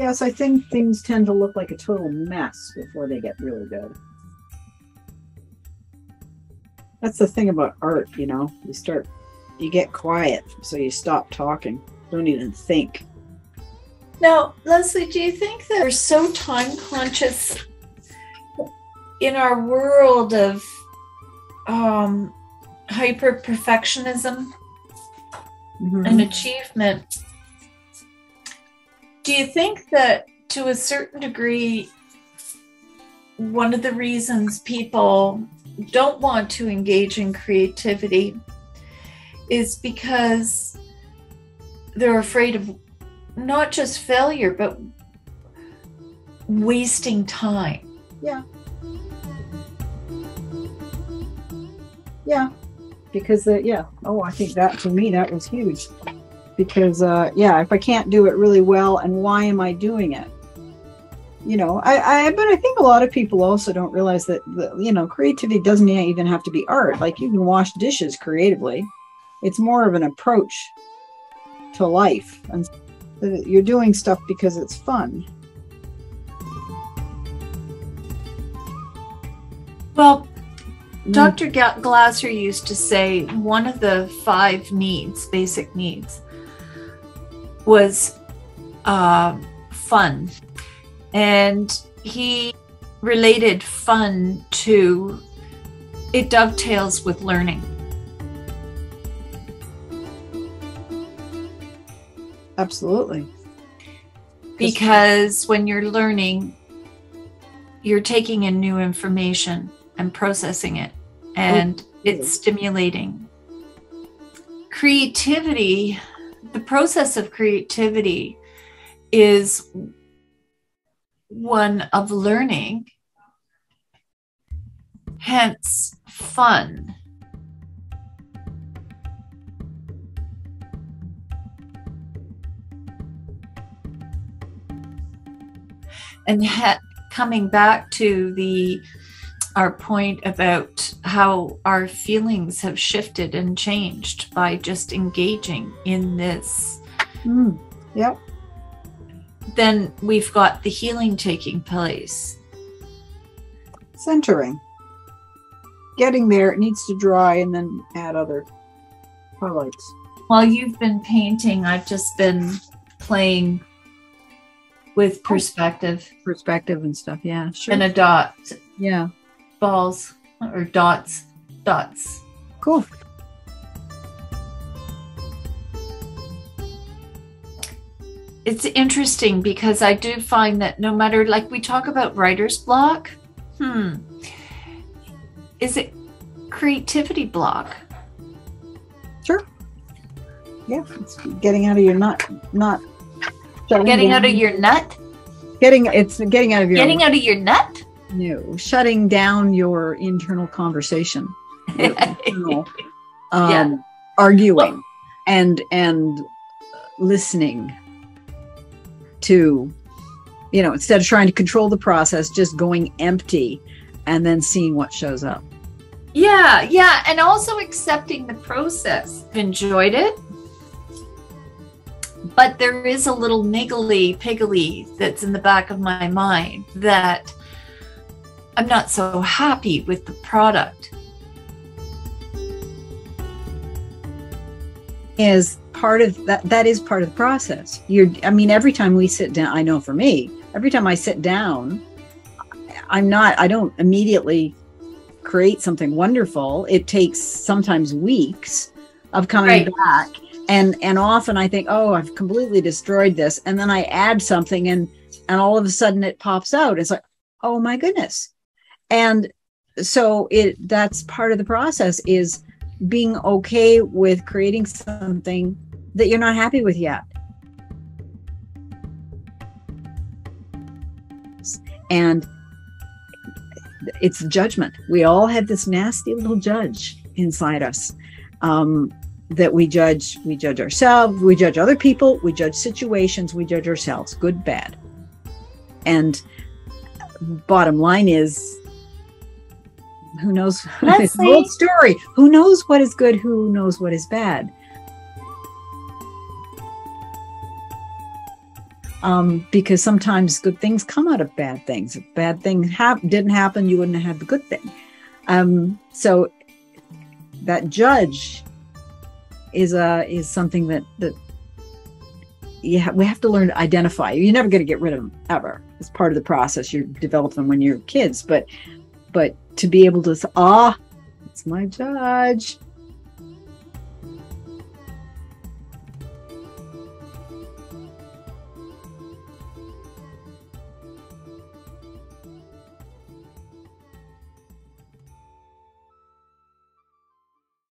Yes, I think things tend to look like a total mess before they get really good. That's the thing about art, you know. You start, you get quiet, so you stop talking. Don't even think. Now, Leslie, do you think that we're so time conscious in our world of um, hyper perfectionism Mhm. and achievement? Do you think that to a certain degree, one of the reasons people don't want to engage in creativity is because they're afraid of not just failure, but wasting time? Yeah, Yeah. because uh, yeah. Oh, I think that for me that was huge. Because uh, yeah, if I can't do it really well, and why am I doing it? You know, I, I but I think a lot of people also don't realize that the, you know creativity doesn't even have to be art. Like you can wash dishes creatively. It's more of an approach to life, and you're doing stuff because it's fun. Well, Mm. Dr. Glasser used to say one of the five needs, basic needs, was uh, fun. And he related fun to it dovetails with learning. Absolutely. Because when you're learning, you're taking in new information and processing it, and it's stimulating. Creativity, the process of creativity is one of learning, hence fun. And ha- coming back to the our point about how our feelings have shifted and changed by just engaging in this Mm. Yep. then we've got the healing taking place Centering. Getting there, it needs to dry and then add other highlights. while you've been painting i've just been playing with perspective Perspective and stuff. Yeah, sure. and a dot yeah. Balls or dots dots Cool. it's interesting because I do find that no matter like we talk about writer's block, hmm, is it creativity block? Sure. Yeah. It's getting out of your nut. Not Getting out of your nut? Getting it's getting out of your Getting out of your nut? No shutting down your internal conversation. Your internal, um, Yeah. arguing and and listening to you know instead of trying to control the process just going empty and then seeing what shows up Yeah, yeah, and also accepting the process. Enjoyed it. But there is a little niggly piggly that's in the back of my mind that I'm not so happy with the product. is part of that that is part of the process. You're i mean every time we sit down i know for me every time i sit down i'm not i don't immediately create something wonderful. It takes sometimes weeks of coming Right. back. And and often i think oh i've completely destroyed this. And then i add something and and all of a sudden it pops out. It's like oh my goodness and so it that's part of the process is being okay with creating something that you're not happy with yet. And it's judgment. We all have this nasty little judge inside us um, that we judge. We judge ourselves. We judge other people. We judge situations. We judge ourselves, good, bad. And bottom line is, who knows? it's an old story. Who knows what is good? Who knows what is bad? um, because sometimes good things come out of bad things. If bad things hap- didn't happen, you wouldn't have had the good thing. Um, so that judge is a is something that that yeah we have to learn to identify. You're never going to get rid of them ever. It's part of the process. You develop them when you're kids, but but to be able to say, ah, it's my judge